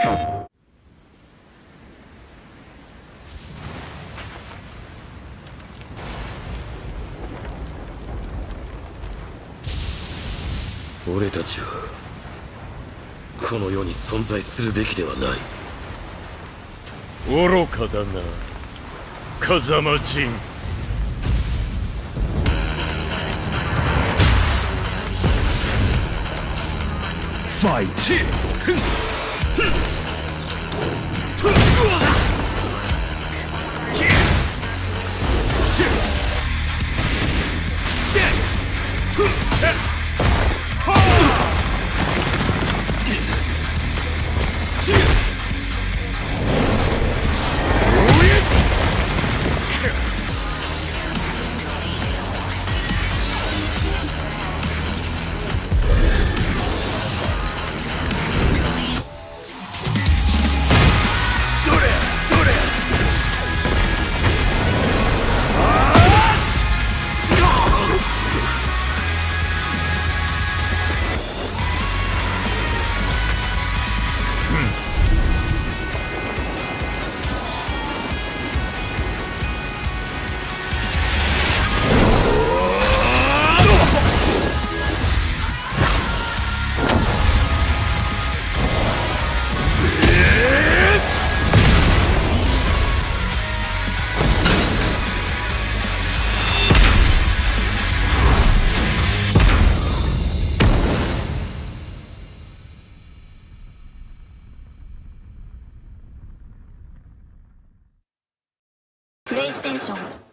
俺たちはこの世に存在するべきではない。愚かだな。風間陣ファイトプレイステーション